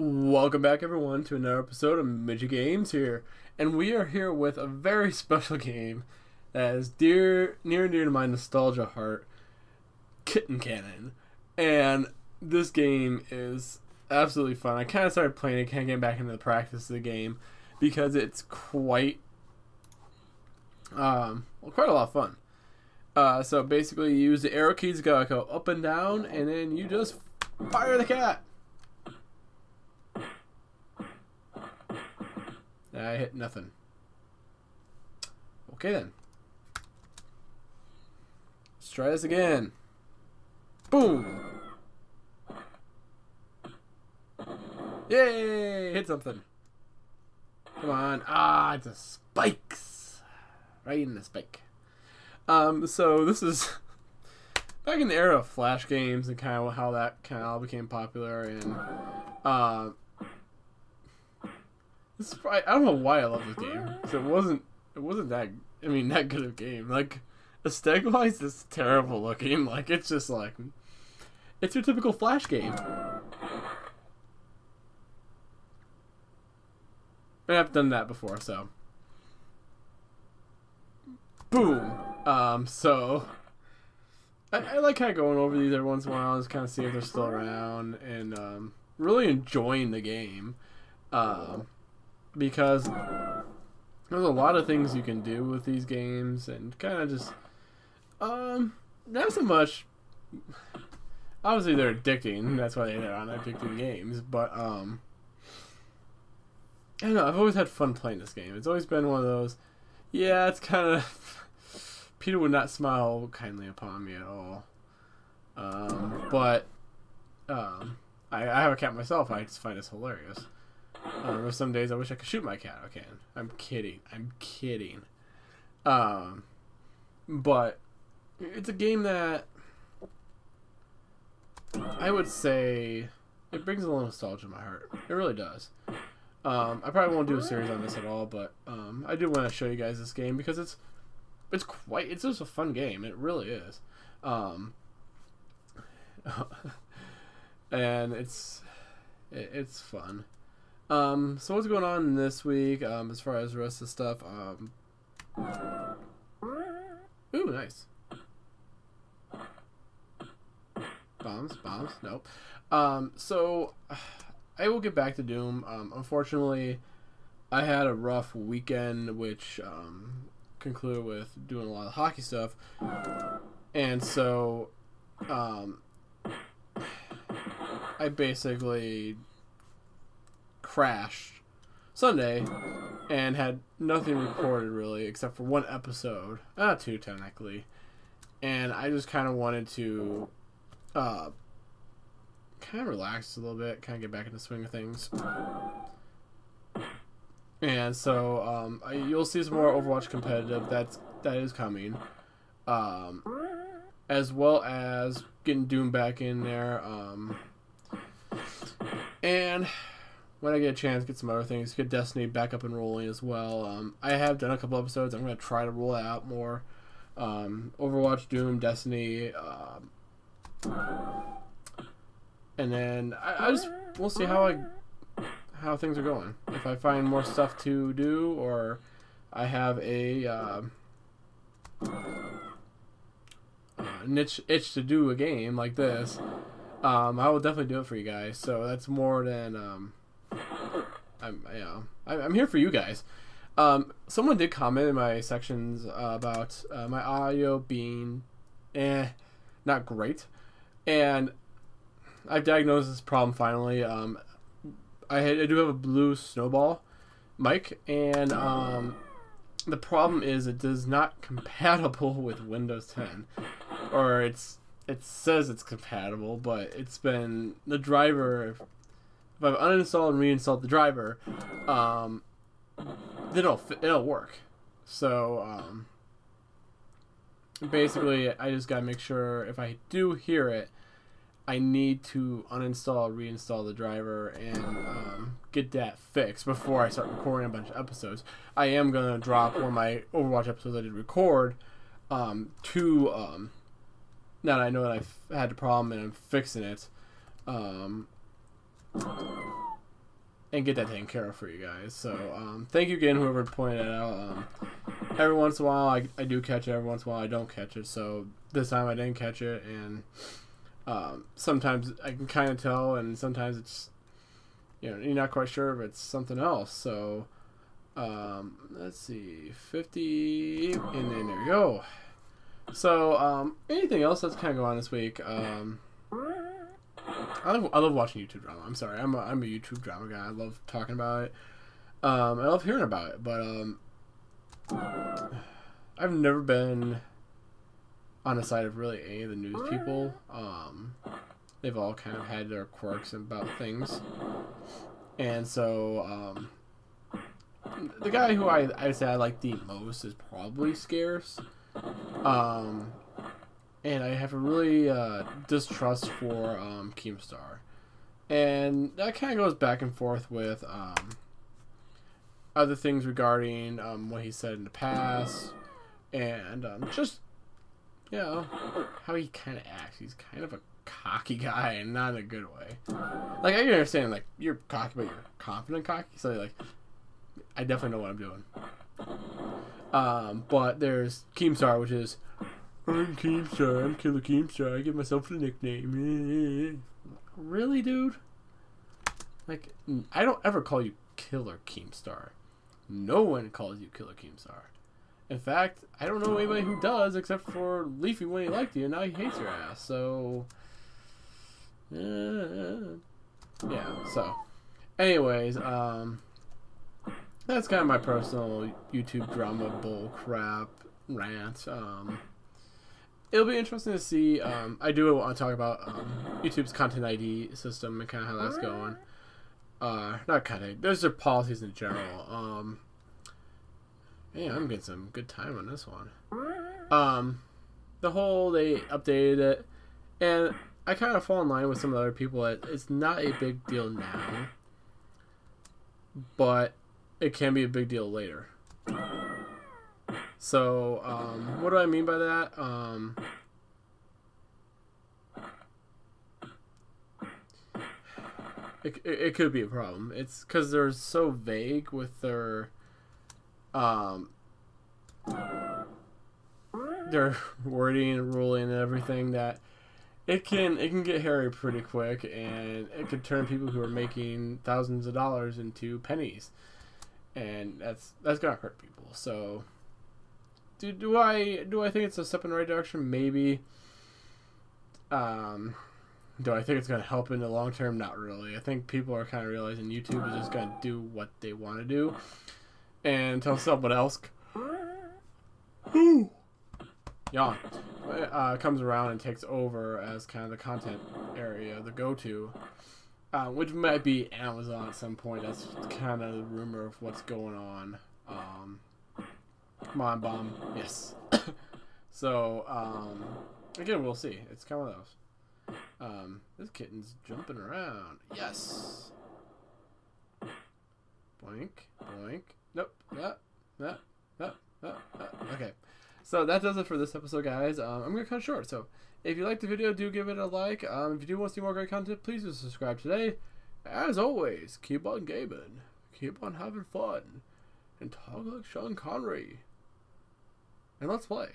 Welcome back, everyone, to another episode of Mitchey Games here, and we are here with a very special game that is dear, near and dear to my nostalgia heart, Kitten Cannon, and this game is absolutely fun. I kind of started playing it, kind of getting back into the practice of the game because it's quite, um, well, quite a lot of fun. Uh, so basically, you use the arrow keys to go, go up and down, and then you just fire the cat. I hit nothing. Okay then. Let's try this again. Boom! Yay! Hit something. Come on. Ah, it's a spikes. Right in the spike. Um, so this is back in the era of flash games and kind of how that kind of all became popular and uh, probably, I don't know why I love this game it wasn't it wasn't that I mean that good of a game like aesthetic wise it's terrible looking like it's just like it's your typical flash game. And I've done that before, so boom. Um, so I, I like kind of going over these every once in a while, just kind of see if they're still around, and um, really enjoying the game. Um, because there's a lot of things you can do with these games, and kind of just um, not so much. Obviously, they're addicting. That's why they're on addicting games. But um, I don't know. I've always had fun playing this game. It's always been one of those. Yeah, it's kind of. PETA would not smile kindly upon me at all. Um, but um, I, I have a cat myself. I just find this hilarious. Um, some days I wish I could shoot my cat. I can. I'm kidding. I'm kidding. Um, but it's a game that I would say it brings a little nostalgia to my heart. It really does. Um, I probably won't do a series on this at all, but um, I do want to show you guys this game because it's it's quite it's just a fun game. It really is. Um, and it's it, it's fun. Um, so what's going on this week? Um, as far as the rest of the stuff, um, ooh, nice. Bombs, bombs, nope. Um, so I will get back to Doom. Um, unfortunately, I had a rough weekend, which um, concluded with doing a lot of hockey stuff, and so um, I basically crashed Sunday and had nothing recorded really except for one episode, uh, two technically, and I just kind of wanted to uh, kind of relax a little bit, kind of get back in the swing of things. And so um, I, you'll see some more Overwatch competitive. That's that is coming, um, as well as getting Doom back in there. Um, and when I get a chance, get some other things, get Destiny back up and rolling as well. Um, I have done a couple episodes. I'm going to try to roll that out more. Um, Overwatch, Doom, Destiny, um, and then I, I, just we'll see how I how things are going. If I find more stuff to do, or I have a uh, uh, niche itch to do a game like this, um, I will definitely do it for you guys. So that's more than um, I'm, I'm here for you guys. Um, someone did comment in my sections uh, about uh, my audio being, eh, not great, and I've diagnosed this problem finally. Um, I, I do have a blue snowball mic, and um, the problem is it does not compatible with Windows 10, or it's it says it's compatible, but it's been the driver if I've uninstalled and reinstalled the driver, um, it'll it'll work. So um, basically, I just gotta make sure if I do hear it, I need to uninstall, reinstall the driver, and um, get that fixed before I start recording a bunch of episodes. I am gonna drop one of my Overwatch episodes I did record um, to um, now that I know that I've had a problem and I'm fixing it. Um, and get that taken care of for you guys. So um, thank you again, whoever pointed it out. Um, every once in a while, I, I do catch it. Every once in a while, I don't catch it. So this time I didn't catch it, and um, sometimes I can kind of tell, and sometimes it's you know you're not quite sure if it's something else. So um, let's see, fifty, and then there we go. So um, anything else that's kind of going on this week? I love, I love watching YouTube drama. I'm sorry, I'm a, I'm a YouTube drama guy. I love talking about it. Um, I love hearing about it, but um, I've never been on the side of really any of the news people. Um, they've all kind of had their quirks about things, and so um, the guy who I I say I like the most is probably Scarce. Um, and I have a really uh, distrust for um, Keemstar, and that kind of goes back and forth with um, other things regarding um, what he said in the past, and um, just you know how he kind of acts. He's kind of a cocky guy, and not in a good way. Like I understand, like you're cocky, but you're confident cocky. So like, I definitely know what I'm doing. Um, but there's Keemstar, which is I'm Keemstar. I'm Killer Keemstar. I give myself a nickname. Really, dude? Like, I don't ever call you Killer Keemstar. No one calls you Killer Keemstar. In fact, I don't know anybody who does except for Leafy when he liked you, and now he hates your ass. So, uh, yeah. So, anyways, um, that's kind of my personal YouTube drama bull crap rant. Um, it'll be interesting to see. Um, I do want to talk about um, YouTube's content ID system and kind of how that's going. Uh, not content. Those are policies in general. Um, yeah, I'm getting some good time on this one. Um, the whole they updated it, and I kind of fall in line with some other people that it's not a big deal now, but it can be a big deal later. So, um, what do I mean by that? Um, it, it, it could be a problem. It's because they're so vague with their, um, their wording and ruling and everything that it can it can get hairy pretty quick and it could turn people who are making thousands of dollars into pennies and that's that's gonna hurt people so do, do I do I think it's a step in the right direction? Maybe. Um, do I think it's going to help in the long term? Not really. I think people are kind of realizing YouTube is just going to do what they want to do, and until someone else, who, yeah, uh, comes around and takes over as kind of the content area, the go-to. Uh, which might be Amazon at some point. That's kind of the rumor of what's going on. On, bomb. Yes. so, um, again, we'll see. It's kind of those. Um, this kitten's jumping around. Yes. Boink, boink. Nope. Yeah. Yeah. Yeah. Yeah. Okay. So that does it for this episode, guys. Um, I'm gonna cut short. So if you liked the video, do give it a like. Um, if you do want to see more great content, please do subscribe today. As always, keep on gaming, keep on having fun, and talk like Sean Connery and let's play.